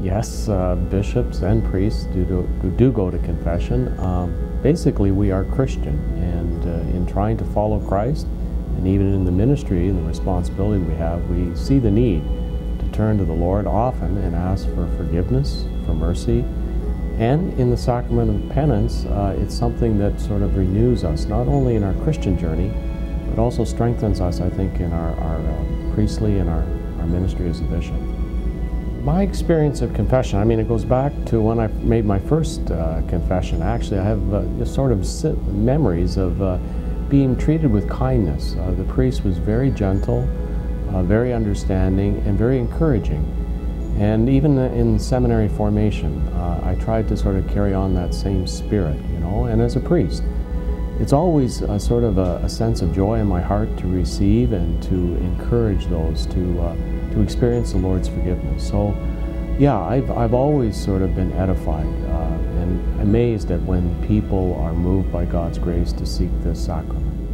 Yes, uh, bishops and priests do, do, do go to confession. Um, basically, we are Christian, and uh, in trying to follow Christ, and even in the ministry and the responsibility we have, we see the need to turn to the Lord often and ask for forgiveness, for mercy. And in the sacrament of penance, uh, it's something that sort of renews us, not only in our Christian journey, but also strengthens us, I think, in our, our uh, priestly and our, our ministry as a bishop. My experience of confession, I mean, it goes back to when I made my first uh, confession. Actually, I have uh, sort of memories of uh, being treated with kindness. Uh, the priest was very gentle, uh, very understanding, and very encouraging. And even in seminary formation, uh, I tried to sort of carry on that same spirit, you know, and as a priest. It's always a sort of a, a sense of joy in my heart to receive and to encourage those to to experience the Lord's forgiveness. So, yeah, I've, I've always sort of been edified uh, and amazed at when people are moved by God's grace to seek this sacrament.